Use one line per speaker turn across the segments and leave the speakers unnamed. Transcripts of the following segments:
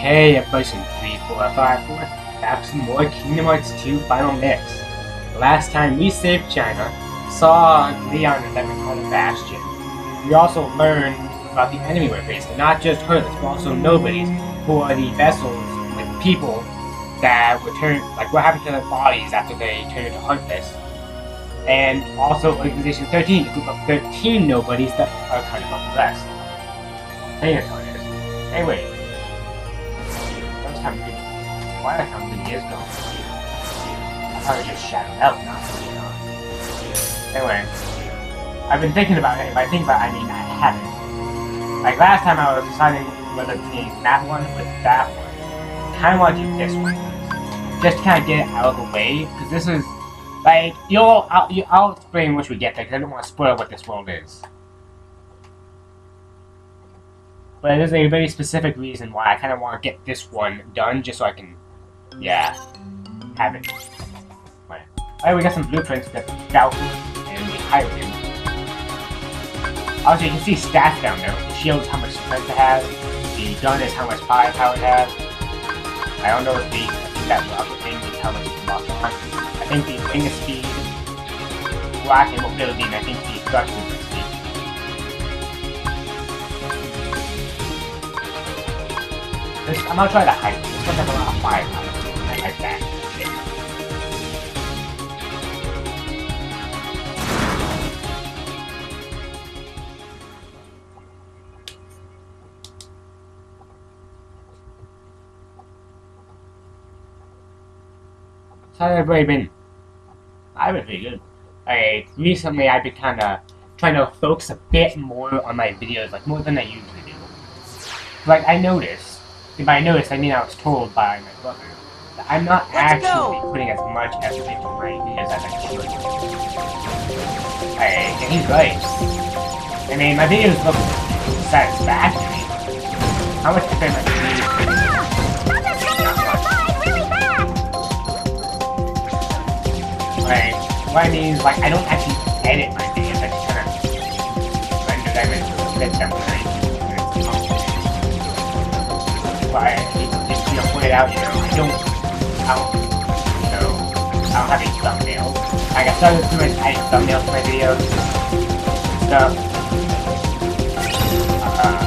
Hey, episode 3454, back some more Kingdom Hearts 2 Final Mix. Last time we saved China, saw Leon and them on the Bastion. We also learned about the enemy we're facing, not just Heartless, but also Nobodies, who are the vessels with people that return, like what happened to their bodies after they turned into Heartless. And also Organization 13, a group of 13 Nobodies that are kind of oppressed. Anyway, the how many years ago? I it just shadowed out, on. Anyway, I've been thinking about it. If I think about it, I mean, I haven't. Like last time I was deciding whether to take that one or that one. Kind of want to do this one. Just to kind of get it out of the way, because this is, like, you'll, I'll, I'll explain once we get there, because I don't want to spoil what this world is. But there's a very specific reason why I kind of want to get this one done, just so I can, yeah, have it. Right. Alright, oh, we got some blueprints that Valkyrie and the Hyrule. Also, you can see stats down there. The shield is how much strength it has. The gun is how much firepower it has. I don't know if the that other thing is how much you can lock on. I think the is speed, black and mobility, and I think the thrust This, I'm gonna try the height. This one has a firepower. I like that. How's everybody been? I've been pretty good. Like, recently I've been kind of trying to focus a bit more on my videos, like more than I usually do. Like, I noticed, by noticed I mean I was told by my brother, that I'm not
Let's
actually
go.
putting as much effort into my videos as I should. Like, and he's right. I mean, my videos look satisfactory. How much effort am I Like, what I mean is, like, I don't actually edit my videos, I just kind of render them and split them But I, just, you know, point out, you know, I don't, I don't, you know, I don't have any thumbnails. Like, I started much adding thumbnails to my videos, stuff. Uh,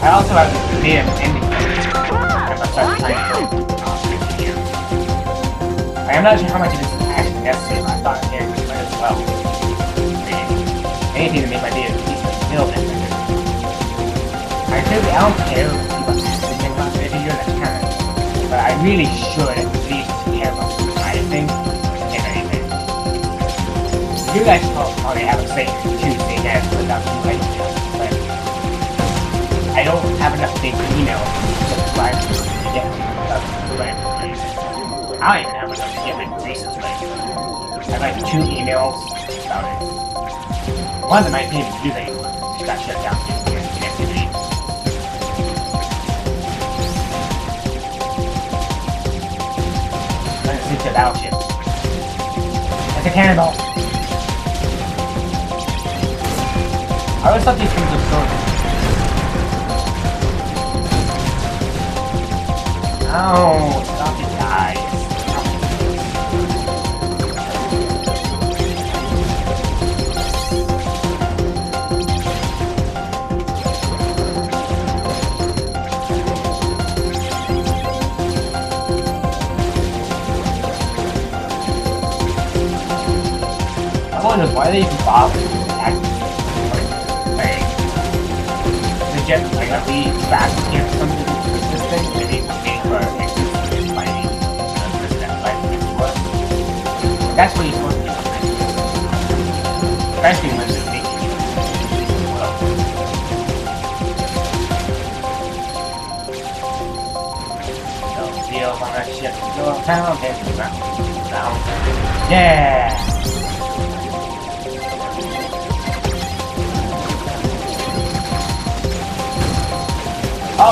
I also have this video ending. If I start tiny I am not sure how much of this is actually necessary, but I thought it would might as well. I mean, anything to make my videos to build and I really, I don't care really should side of things, if anything. You guys probably have a say Tuesday guys without you like but I don't have enough big emails to subscribe to get uh, right. I don't even have enough to get my braces right. I have like two emails about it. One of them I didn't even use anymore. It got shut down Then it seems to battleship. It's a cannonball. I always thought these things were so No, I wonder why they even bother acting like, the jet, like, are we back here something thing? Maybe waiting for existence fighting fighting before. That's what he's supposed to be. Especially when they're making it. Well. So, deal on that ship. Go down, down, down, down. Yeah!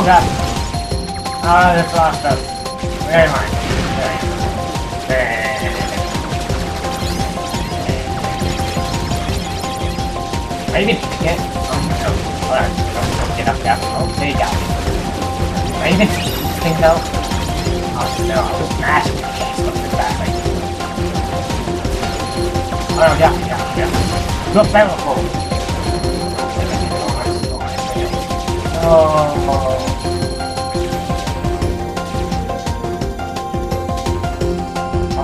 Oh god. Ah, that's lost up. Where am I? There. There. Maybe get. Oh on. Don't, don't get up there. It. Can I even see this thing though? Oh no, I was mashing the case back like Oh yeah, yeah, yeah. Look, hole. Oh.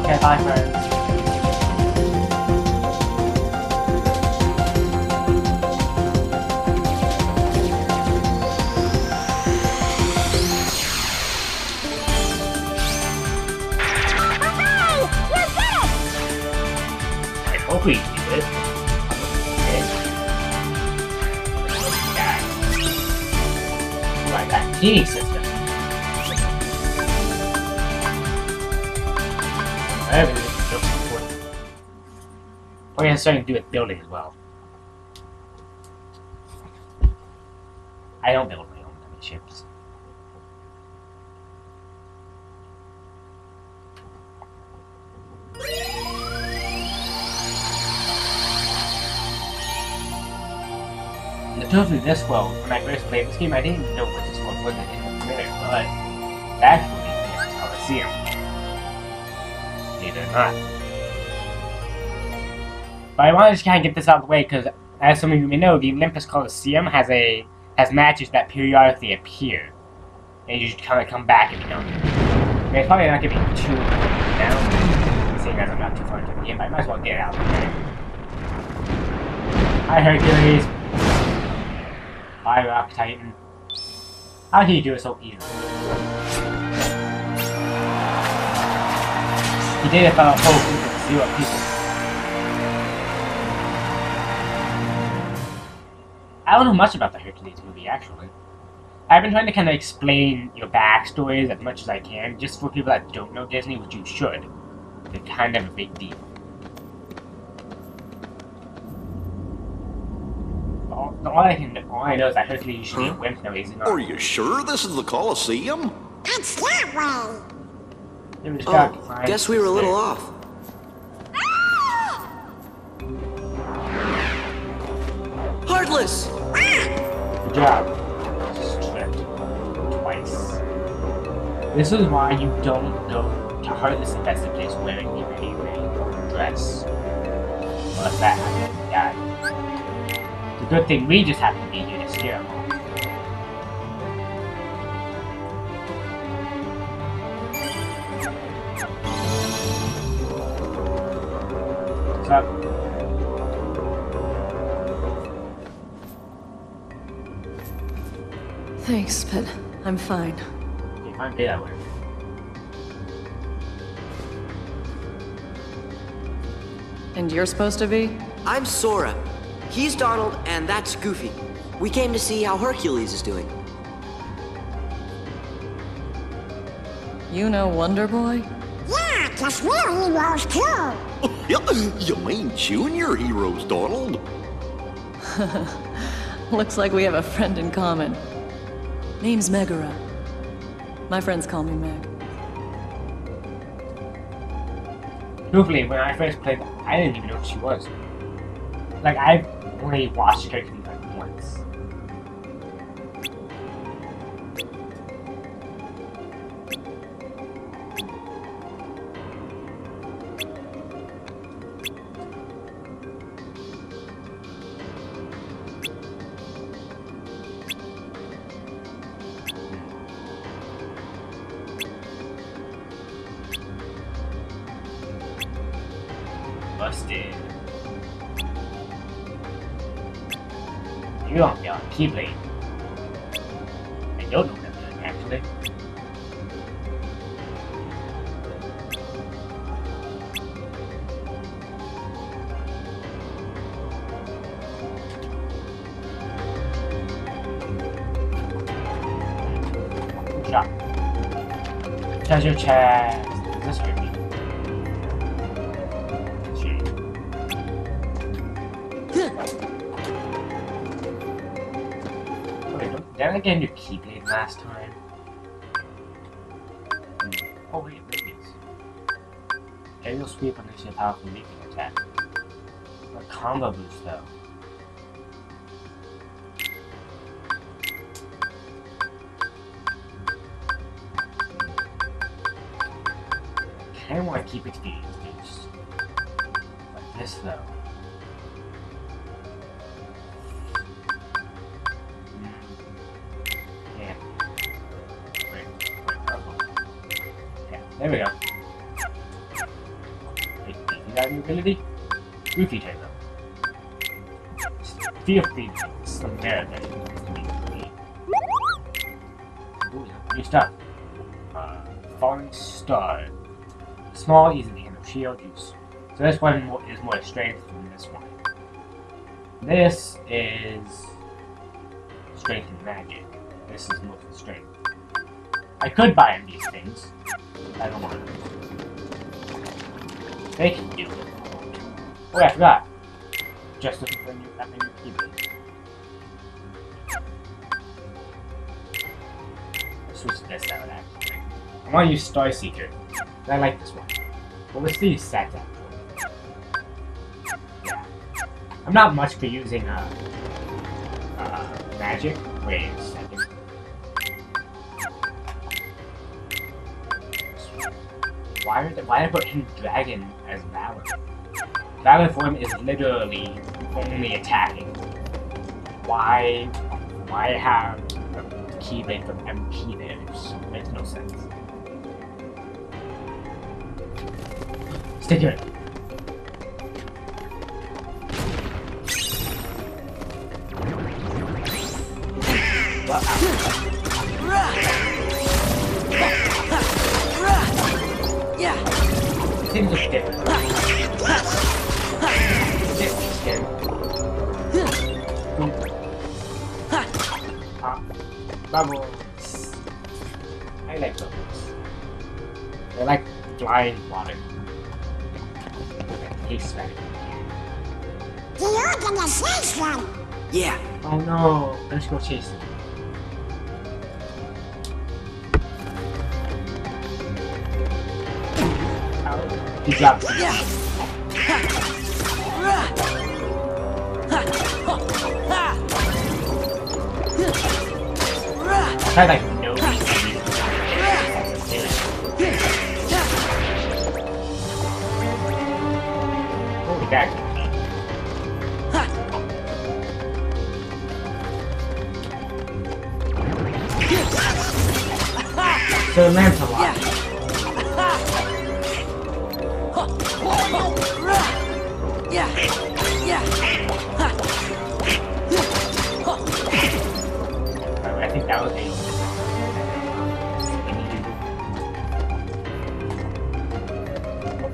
Okay, bye friends. I hope we do it. Like that is so important. Oh yeah, it's starting to do with building as well. I don't build my own ships. And the truth of this world, when I first played this game, I didn't even know what this world was. I didn't know where it was. Coliseum. Believe it or not. But I want to just kind of get this out of the way because, as some of you may know, the Olympus Coliseum has a has matches that periodically appear, and you just kind of come back and then. Okay, it's probably not to be too now, seeing as I'm not too far into the game, but I might as well get it out. Hi, Hercules. Hi, Rock Titan. How did you do it so easily? He did it for a whole group of zero people. I don't know much about the Hercules movie, actually. I've been trying to kind of explain your backstories as much as I can, just for people that don't know Disney, which you should. It's kind of a big deal. All, all I can, all I know is that Hercules used to be a
Huh?
wimp now he's.
Are you sure this is the Colosseum?
It's that way.
It was got
Oh, guess we were a little off. Heartless!
Good job. Stripped twice. This is why you don't go to Heartless Infested Place wearing the Ray Ray dress. Unless that happened, yeah. It's a good thing we just happen to be here to scare them off. What's up?
Thanks, but I'm fine.
You might be that way.
And you're supposed to be?
I'm Sora. He's Donald, and that's Goofy. We came to see how Hercules is doing.
You know Wonder Boy?
Yeah, just we're heroes too.
you mean junior heroes, Donald?
Looks like we have a friend in common. Name's Megara. My friends call me Meg.
Truthfully, when I first played, I didn't even know who she was. Like, I've only watched Hercules like once. Keyblade. I don't know doing, actually. Job. Treasure chest. getting your keyblade last time. Hmm. Oh wait, radius. Aerial sweep unleashes a powerful leaping attack. A combo boost though. I want to keep it games. Like this though. There we go. You got any ability? Goofy there that Ooh, new stuff. Uh, falling star. Small, easy to handle shield use. So this one is more strength than this one. This is strength and magic. This is mostly strength. I could buy him these things. I don't want. They can do it. Oh, yeah, I forgot. Just looking for a new, a new. Switch this out actually. I want to use Star Seeker. I like this one. But let's see actually. Yeah. I'm not much for using uh, uh magic. Wait Why why are they putting dragon as valor? Valor form is literally only attacking. Why why have the keyblade from MP there? It makes no sense. Stick it.
Yeah.
Seems a bit different. Bit scary. Ah, bubbles. I like bubbles. They're like flying water. Tastes very good.
The organization.
Yeah.
Oh no, let's go chase them. Good job.
Yeah.
I Holy.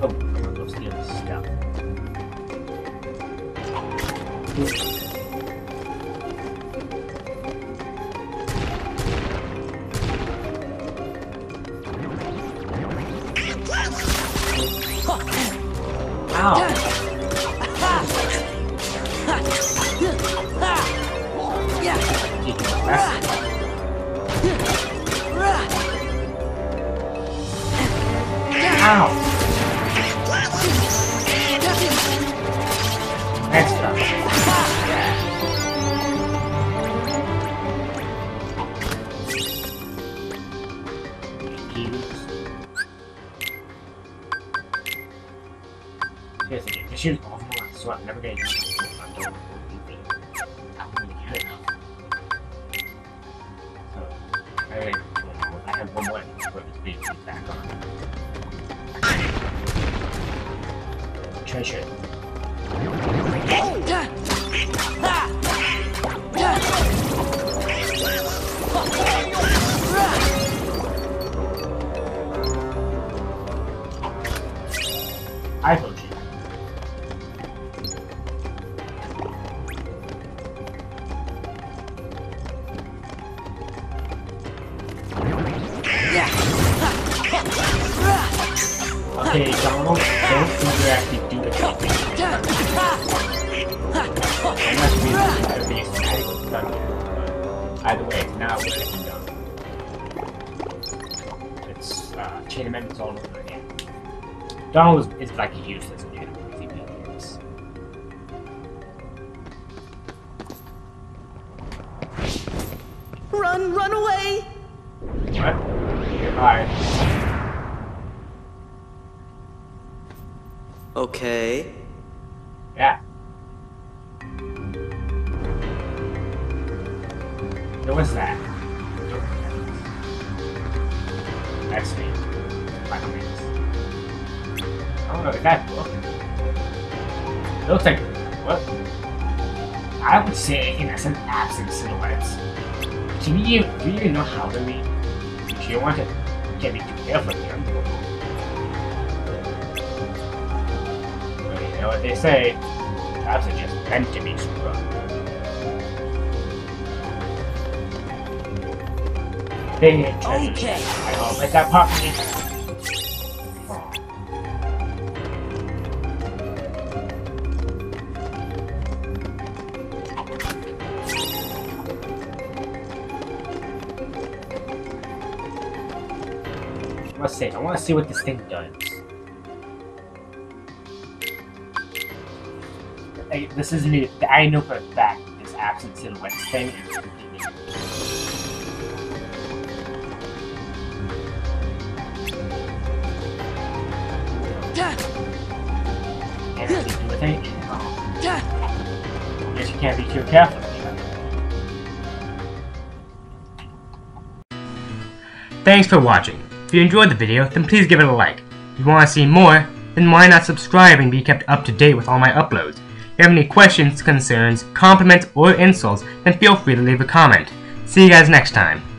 Oh, I'm gonna go steal this stuff. Get Unless we everything is magically done here. But either way, it's now working done. It's uh, Chain of Memories all over again. Donald is, is like useless dude. He really is.
Run, run away!
What? Alright.
Okay.
Yeah. What was that? That's me. I don't know, the guy book. It looks like what? I would say that says absent silhouettes. Do you do you know how to read? If you want to, can't be too careful here. But you know what they say? Are just meant to be screwed. Dang it.
Okay.
I don't let that pop me. Let's see. I want to see what this thing does. Hey, this isn't it. I know for a fact this absent silhouette thing is can't be too careful. Thanks for watching. If you enjoyed the video, then please give it a like. If you want to see more, then why not subscribe and be kept up to date with all my uploads. If you have any questions, concerns, compliments, or insults, then feel free to leave a comment. See you guys next time.